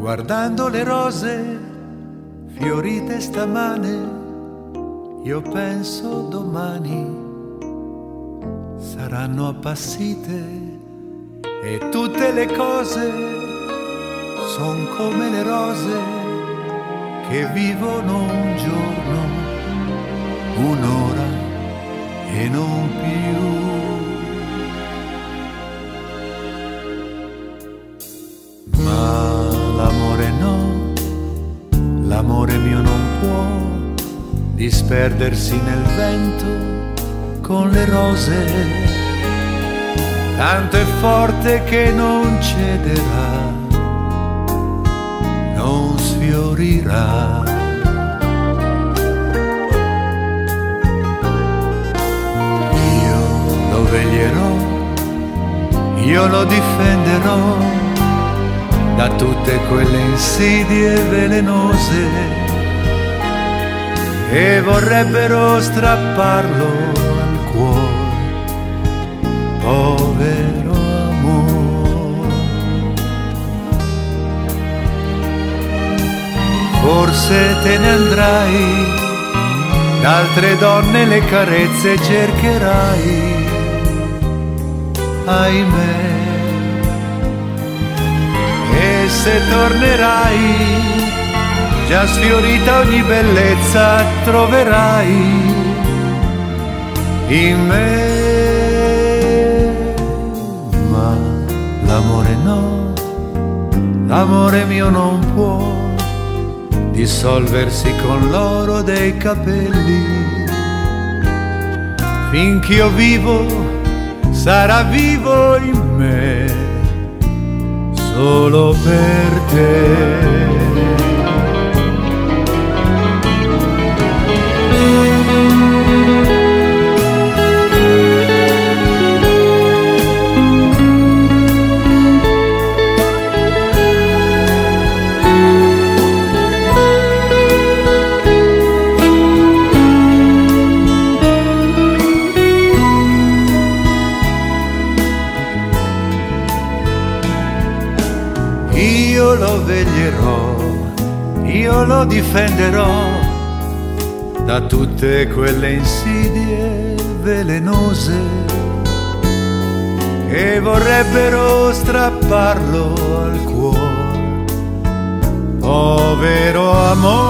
Guardando le rose fiorite stamane, io penso domani saranno appassite e tutte le cose son come le rose che vivono un giorno, un'ora e non più. No, l'amore mio non può disperdersi nel vento con le rose tanto è forte che non cederà, non sfiorirà. Io lo veglierò, io lo difenderò da tutte quelle insidie velenose che vorrebbero strapparlo al cuore povero amore. Forse te ne andrai, da altre donne le carezze cercherai, ahimè. Se tornerai, già sfiorita ogni bellezza troverai in me. L'amore no, l'amore mio non può dissolversi con l'oro dei capelli. Finché io vivo, sarà vivo in me, solo per te. Lo veglierò, io lo difenderò da tutte quelle insidie velenose che vorrebbero strapparlo al cuore. Povero amore